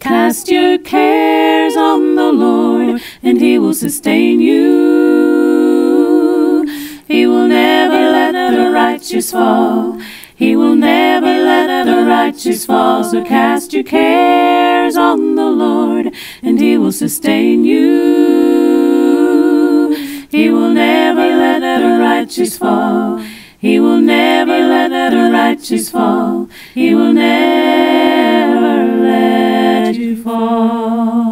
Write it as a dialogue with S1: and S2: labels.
S1: Cast your cares on the Lord, and He will sustain you. He will never let the righteous fall. He will never let the righteous fall. So cast your cares on the Lord, and He will sustain you. He will never let the righteous fall. He will never let the righteous fall. He will never. Oh.